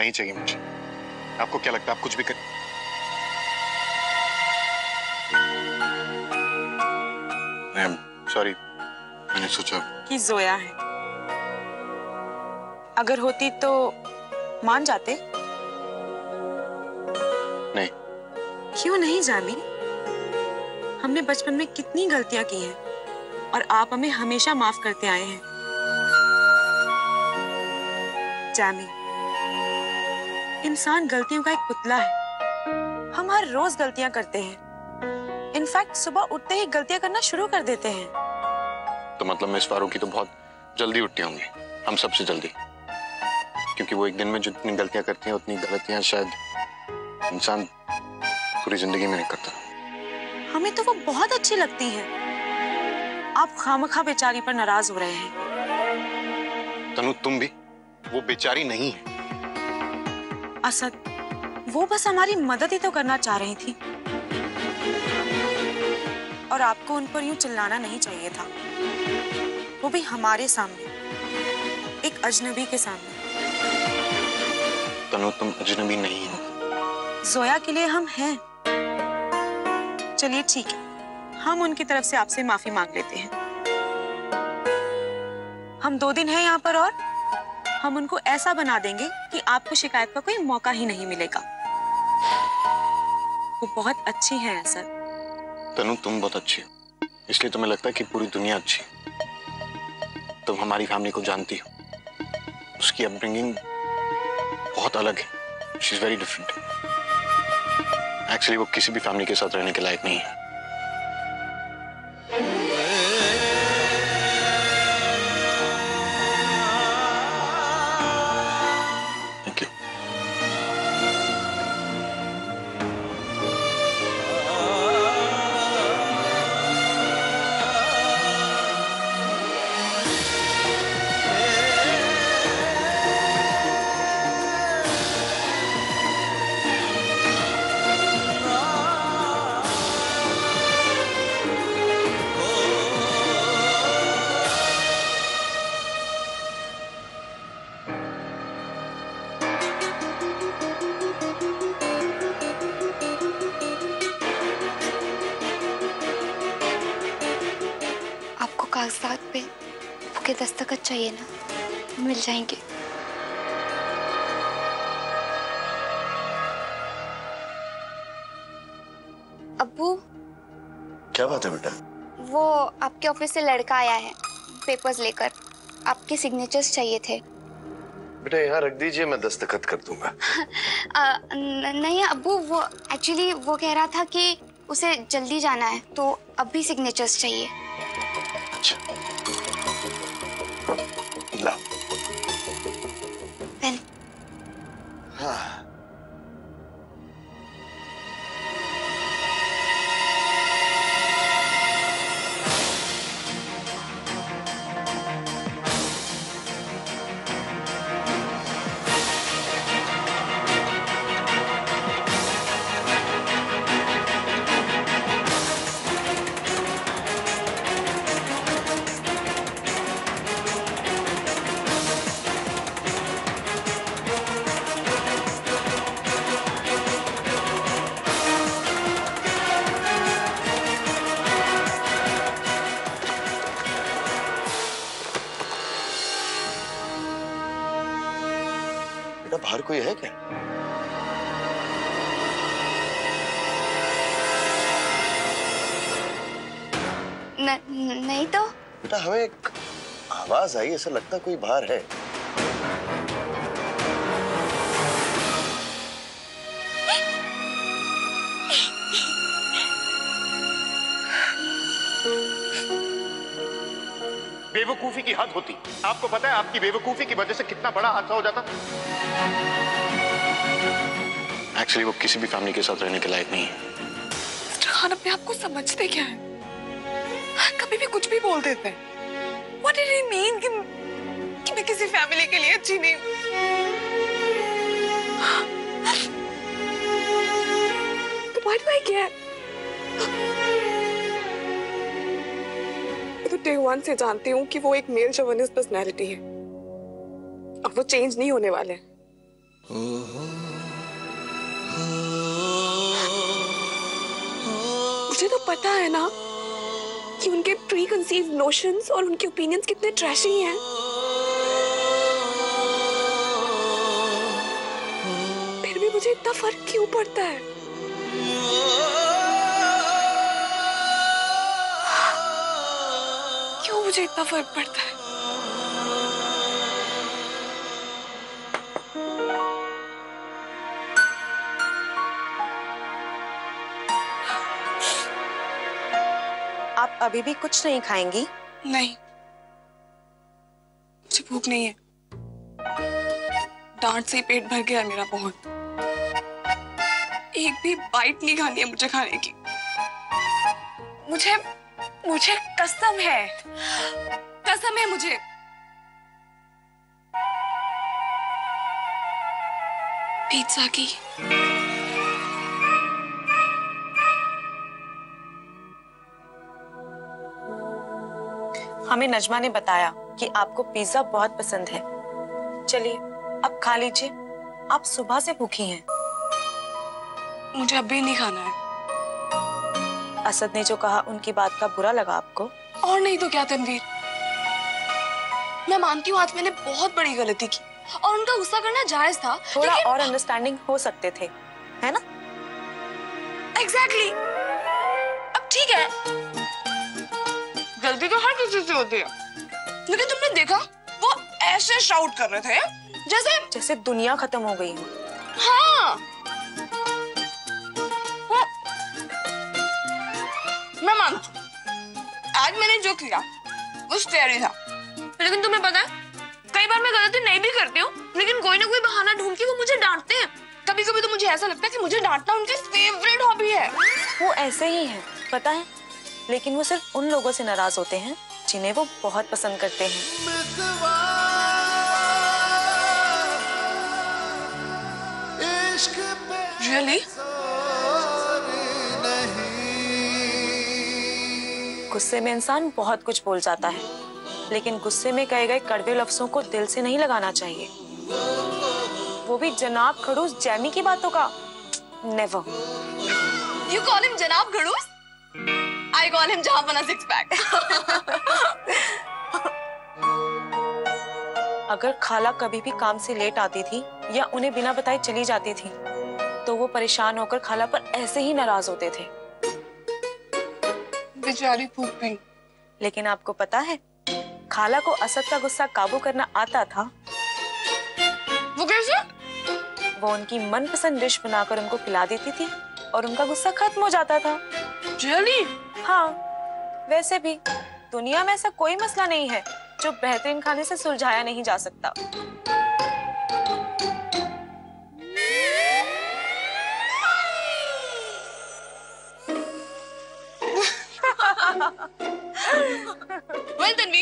नहीं चाहिए मुझे। आपको क्या लगता है? आप कुछ भी कर सॉरी मैंने सोचा कि जोया है। अगर होती तो मान जाते? नहीं। क्यों नहीं जामी? हमने बचपन में कितनी गलतियाँ की हैं और आप हमें हमेशा माफ़ करते आए हैं। जामी इंसान गलतियों का एक पुतला है। हम हर रोज गलतियाँ करते हैं। इनफैक्ट सुबह उठते ही गलतियाँ करना शुरू कर देते हैं। तो मतलब मिस फारूकी तो बहुत जल्दी उठती होंगी। हम सबसे जल्दी। क्योंकि वो एक दिन में जितनी गलतियाँ करती हैं उतनी गलतियाँ शायद इंसान पूरी ज़िंदगी में नहीं करता। हमें तो वो बहुत अच्छी लगती है। आप खामखा बेचारी पर नाराज़ हो रहे हैं। तनु तुम भी? वो बेचारी नहीं है। असद वो बस हमारी मदद ही तो करना चाह रही थी। और आपको उन पर यूँ चिल्लाना नहीं चाहिए था। वो भी हमारे सामने एक अजनबी के सामने। तनु तुम अजनबी नहीं हो। जोया के लिए हम हैं। चलिए ठीक है हम उनकी तरफ़ से आपसे माफ़ी मांग लेते हैं। हम दो दिन हैं यहाँ पर और? हम उनको ऐसा बना देंगे कि आपको शिकायत का कोई मौका ही नहीं मिलेगा। वो बहुत अच्छी हैं ऐसा तनु, तुम बहुत अच्छी हो। इसलिए तुम्हें लगता है कि पूरी दुनिया अच्छी तुम हमारी फैमिली को जानती हो। उसकी अपब्रिंगिंग बहुत अलग है। She is very different actually वो किसी भी फैमिली के साथ रहने के लायक नहीं है। चाहिए ना मिल जाएँगे। अबू। क्या बात है बेटा? वो आपके ऑफ़िस से लड़का आया है पेपर्स लेकर। आपके सिग्नेचर्स चाहिए थे। बेटा यहाँ रख दीजिए मैं दस्तखत कर दूँगा। आ, नहीं अबू वो एक्चुअली वो कह रहा था कि उसे जल्दी जाना है तो अभी सिग्नेचर्स चाहिए। बाहर कोई है क्या? न, नहीं तो? बेटा हमें एक आवाज़ आई ऐसा लगता कोई बाहर है। बेवकूफ़ी की हद होती। आपको पता है आपकी बेवकूफ़ी की वजह से कितना बड़ा हादसा हो जाता? एक्चुअली वो किसी भी फैमिली के साथ रहने के लायक नहीं है। खान अपने आप को समझते क्या है? कभी भी कुछ भी बोल देते हैं। What did he mean कि, कि मैं किसी फैमिली के लिए अच्छी नहीं हूँ? तो why do I care? वन से जानती हूँ कि वो एक मेल शोवनिस्ट पर्सनैलिटी है। अब वो चेंज नहीं होने वाले मुझे तो पता है ना कि उनके प्री कंसीव नोशंस और उनके ओपिनियंस कितने ट्रैशी हैं। फिर भी मुझे इतना फ़र्क क्यों पड़ता है? मुझे इतना फ़र्क पड़ता है। आप अभी भी कुछ नहीं खाएँगी? नहीं। मुझे भूख नहीं है। डांट से ही पेट भर गया मेरा बहुत। एक भी बाइट नहीं खानी है मुझे खाने की। मुझे मुझे कसम है। कसम है मुझे। पिज्जा की। हमें नजमा ने बताया कि आपको पिज्जा बहुत पसंद है। चलिए अब खा लीजिए। आप सुबह से भूखी हैं। मुझे अभी नहीं खाना है। असद ने जो कहा उनकी बात का बुरा लगा आपको? और नहीं तो क्या तनवीर? मैं मानती हूँ आज मैंने बहुत बड़ी गलती की और उनका गुस्सा करना जायज़ था थोड़ा लेकिन- और अंडरस्टैंडिंग हो सकते थे है ना? एग्जैक्टली अब ठीक है। गलती तो हर किसी से होती है। लेकिन तुमने देखा वो ऐसे शाउट कर रहे थे जैसे जैसे दुनिया खत्म हो गई हो। हाँ। मैं मानती हूँ। आज मैंने जो किया वो तैयारी था। लेकिन तुम्हें पता है कई बार मैं गलती नहीं भी करती हूँ लेकिन कोई ना कोई बहाना ढूंढ के वो मुझे डांटते हैं। कभी कभी तो मुझे ऐसा लगता है कि मुझे डांटना उनकी फेवरेट हॉबी है। वो ऐसे ही है पता है? लेकिन वो सिर्फ़ उन लोगों से नाराज़ होते हैं जिन्हें वो बहुत पसंद करते हैं। रियली गुस्से में इंसान बहुत कुछ बोल जाता है लेकिन गुस्से में कहे गए कड़वे लफ्जों को दिल से नहीं लगाना चाहिए। वो भी जनाब खड़ूस जैमी की बातों का। नेवर यू कॉल हिम जनाब खड़ूस? आई कॉल हिम जहाँ बना सिक्स पैक अगर खाला कभी भी काम से लेट आती थी या उन्हें बिना बताए चली जाती थी तो वो परेशान होकर खाला पर ऐसे ही नाराज़ होते थे। बेचारी फूक गई लेकिन आपको पता है खाला को असद का गुस्सा काबू करना आता था। वो कैसे वो उनकी मनपसंद डिश बनाकर उनको खिला देती थी और उनका गुस्सा खत्म हो जाता था। रियली हाँ वैसे भी दुनिया में ऐसा कोई मसला नहीं है जो बेहतरीन खाने से सुलझाया नहीं जा सकता।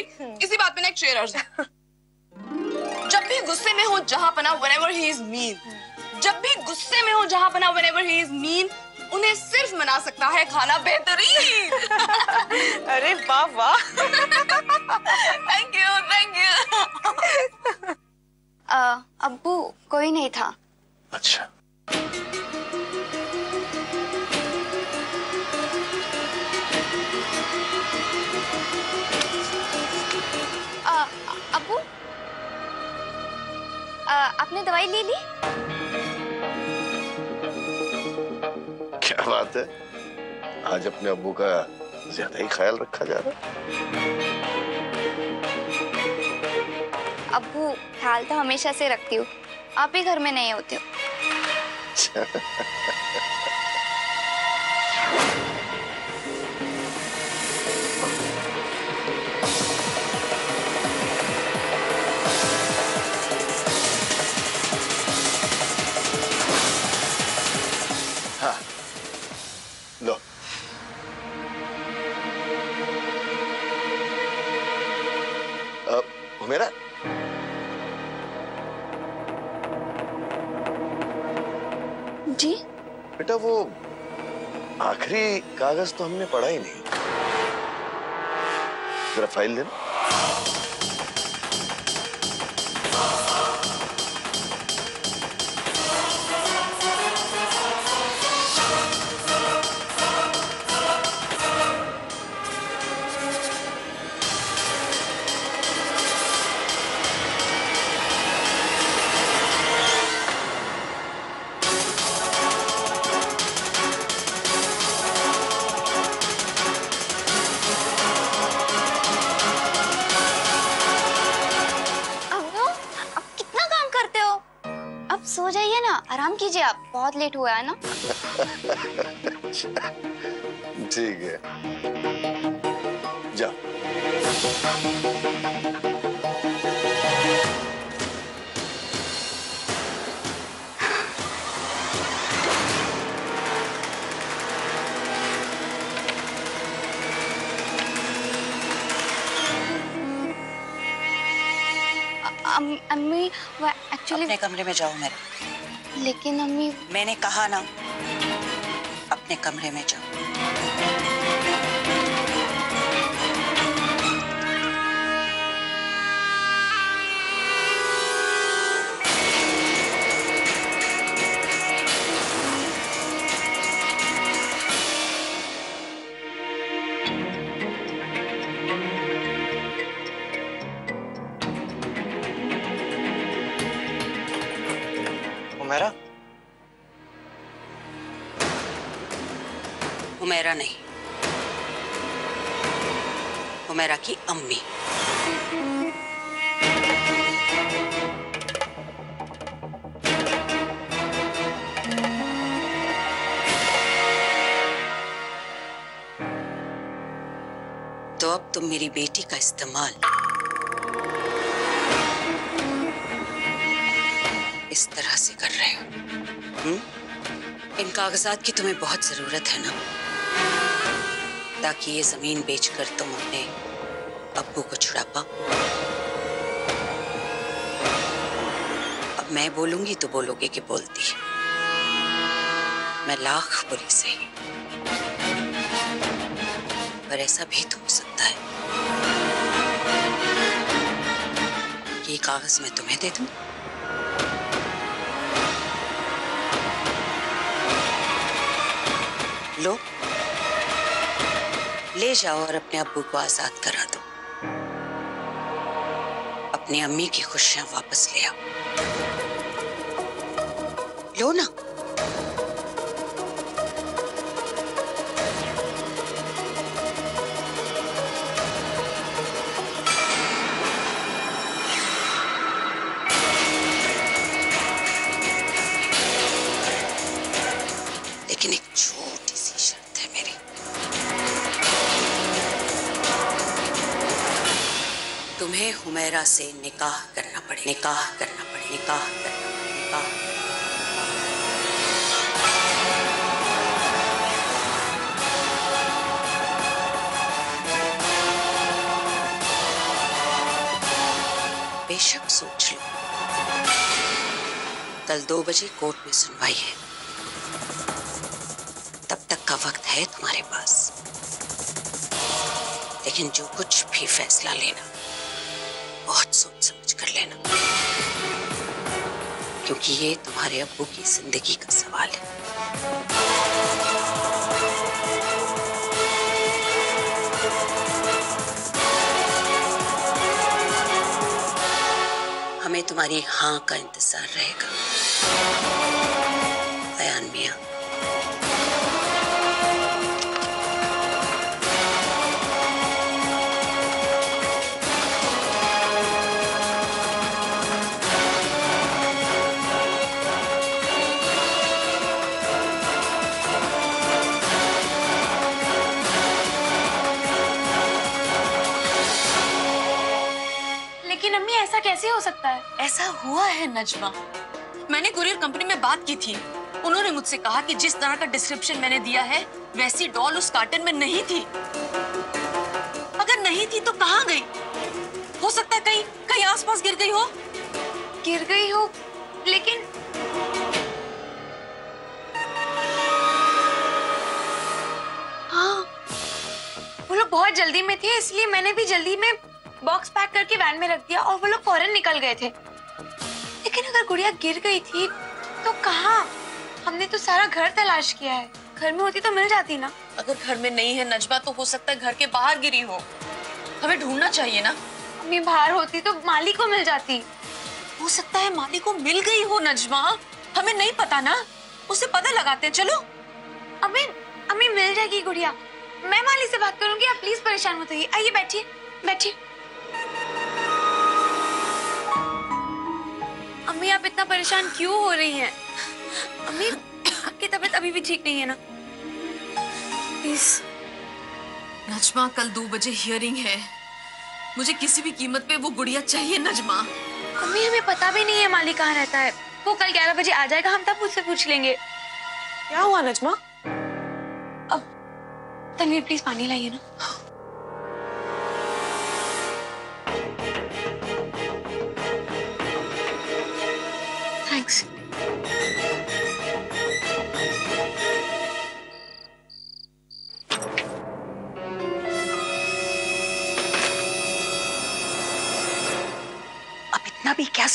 तनवीर इसी बात पे ना एक शेर अर्ज़ जब भी गुस्से में हो जहाँ पना whenever he is mean जब भी गुस्से में हो जहाँ पना whenever he is mean उन्हें सिर्फ़ मना सकता है खाना बेहतरीन। अरे वाह वाह। थैंक यू थैंक यू अब्बू कोई नहीं था। अच्छा। आपने दवाई ले ली? क्या बात है? आज अपने अबू का ज़्यादा ही ख्याल रखा जा रहा अबू ख्याल तो हमेशा से रखती हूँ। आप ही घर में नहीं होते हो। मेरा। जी? बेटा वो आखिरी कागज़ तो हमने पढ़ा ही नहीं। जरा फ़ाइल देना। कीजिए आप बहुत लेट हुआ है ना? ठीक है। जा अम्मी वो एक्चुअली अपने कमरे में जाओ मेरा। लेकिन अम्मी मैंने कहा ना अपने कमरे में जाओ। उमेरा? हुमेरा नहीं। हुमेरा की अम्मी। तो अब तुम मेरी बेटी का इस्तेमाल इस तरह से कर रहे हो। हुँ? इन कागजात की तुम्हें बहुत ज़रूरत है ना? ताकि ये ज़मीन बेचकर तुम अपने अब्बू को छुड़ा पाओ। अब मैं बोलूँगी तो बोलोगे कि बोलती मैं लाख पुलिस है। पर ऐसा भी तो हो सकता है। कि ये कागज़ मैं तुम्हें दे दूँ। लो। ले जाओ और अपने अबू को आज़ाद करा दो। अपनी अम्मी की खुशियाँ वापस ले आओ। लो ना। तुम्हें से निकाह करना पड़े, निकाह करना पड़े, निकाह करना पड़े, निकाह। बेशक सोच लो। कल दो बजे कोर्ट में सुनवाई है। तब तक का वक्त है तुम्हारे पास। लेकिन जो कुछ भी फैसला लेना। बहुत सोच समझ कर लेना। क्योंकि ये तुम्हारे अबू की ज़िंदगी का सवाल है। हमें तुम्हारी हाँ का इंतज़ार रहेगा। अयान मियाँ। कैसे हो सकता है? ऐसा हुआ है नजमा। मैंने कुरियर कंपनी में बात की थी। उन्होंने मुझसे कहा कि जिस तरह का डिस्क्रिप्शन मैंने दिया है वैसी डॉल उस कार्टन में नहीं थी। अगर नहीं थी तो कहाँ गई? हो सकता है कहीं कहीं आसपास गिर गई हो। गिर गई हो लेकिन हाँ वो लोग बहुत जल्दी में थे इसलिए मैंने भी जल्दी में बॉक्स पैक करके वैन में रख दिया और वो लोग फ़ौरन निकल गए थे। लेकिन अगर गुड़िया गिर गई थी तो कहाँ? हमने तो सारा घर तलाश किया है। घर में होती तो मिल जाती ना। अगर घर में नहीं है नजमा तो हो सकता है घर के बाहर गिरी हो। हमें ढूंढना चाहिए ना। अम्मी बाहर होती तो माली को मिल जाती। हो सकता है माली को मिल गई हो नजमा हमें नहीं पता ना। उसे पता लगाते हैं। चलो। अम्मी अम्मी मिल जाएगी गुड़िया। मैं माली से बात करूँगी आप प्लीज़ परेशान मत होइए। आइए बैठिए बैठिए। अम्मी आप इतना परेशान क्यों हो रही हैं? अम्मी आपकी तबीयत अभी भी ठीक नहीं है ना? प्लीज़। नजमा कल दो बजे हियरिंग है। मुझे किसी भी कीमत पे वो गुड़िया चाहिए नजमा। अम्मी हमें पता भी नहीं है मालिक कहाँ रहता है। वो कल ग्यारह बजे आ जाएगा हम तब उससे पूछ लेंगे। क्या हुआ नजमा? अब तनवीर प्लीज़ पानी लाइए ना।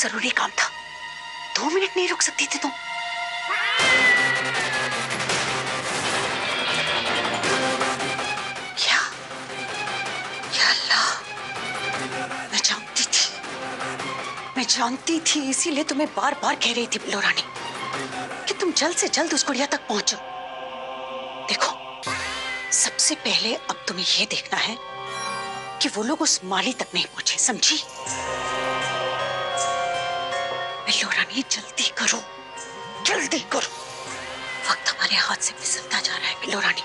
ज़रूरी काम था। दो मिनट नहीं रुक सकती थी तुम। क्या? अल्लाह, मैं जानती थी। मैं जानती थी, इसीलिए तुम्हें बार बार कह रही थी, बिल्लो रानी, कि तुम जल्द से जल्द उस गुड़िया तक पहुंचो। देखो, सबसे पहले अब तुम्हें यह देखना है कि वो लोग उस माली तक नहीं पहुँचे, समझी? बिल्लो रानी जल्दी करो। जल्दी करो। वक्त हमारे हाथ से फिसलता जा रहा है मिलो रानी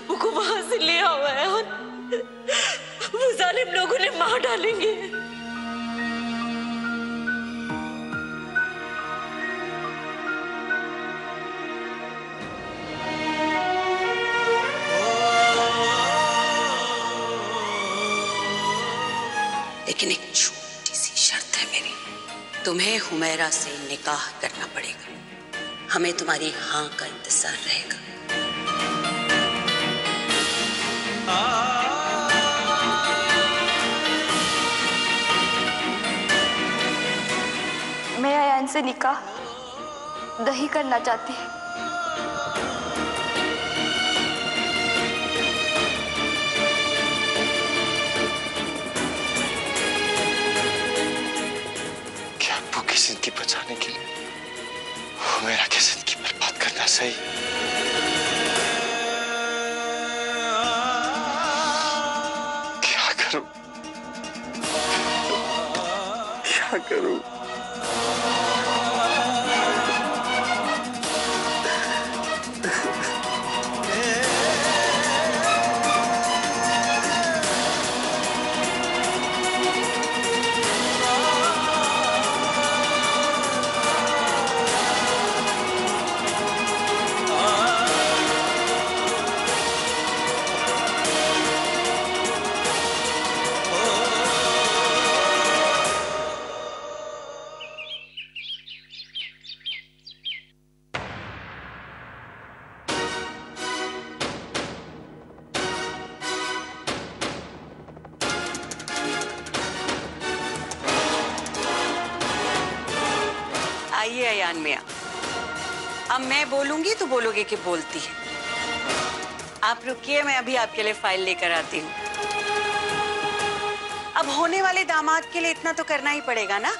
अपने को वहाँ से ले है और वो जालिम लोगों ने मार डालेंगे। लेकिन एक छोटी सी शर्त है मेरी। तुम्हें हुमैरा से निकाह करना पड़ेगा। हमें तुम्हारी हाँ का इंतज़ार रहेगा। से निकाह दही करना चाहती। है क्या की ज़िंदगी बचाने के लिए मेरा की ज़िंदगी बर्बाद करना सही? क्या करूँ? क्या करूँ? आइए यान मिया। अब मैं बोलूँगी तो बोलोगे कि बोलती है। आप रुकिए, मैं अभी आपके लिए फ़ाइल लेकर आती हूँ। अब होने वाले दामाद के लिए इतना तो करना ही पड़ेगा ना?